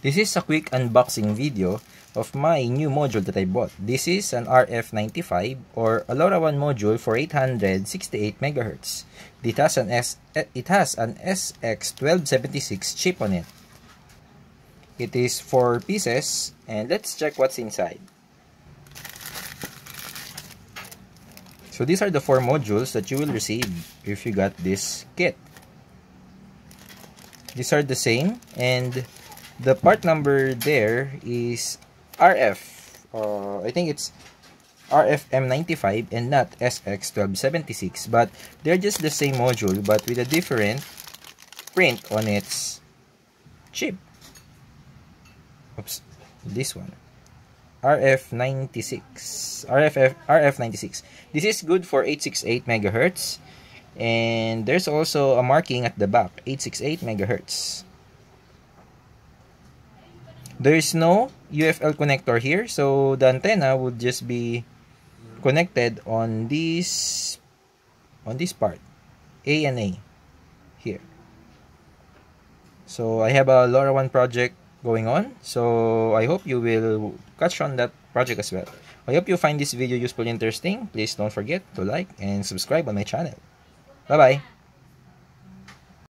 This is a quick unboxing video of my new module that I bought. This is an RF95 or a LoRaWAN module for 868 MHz. It has an S eh, it has an SX1276 chip on it. It is 4 pieces and let's check what's inside. So these are the four modules that you will receive if you got this kit. These are the same and the part number there is RF. Uh, I think it's RFM95 and not SX1276 but they're just the same module but with a different print on its chip. Oops, this one. RF96. RF RF96. This is good for 868 megahertz and there's also a marking at the back 868 megahertz. There is no UFL connector here, so the antenna would just be connected on this on this part, A and A, here. So I have a LoRaWAN project going on, so I hope you will catch on that project as well. I hope you find this video useful and interesting. Please don't forget to like and subscribe on my channel. Bye-bye.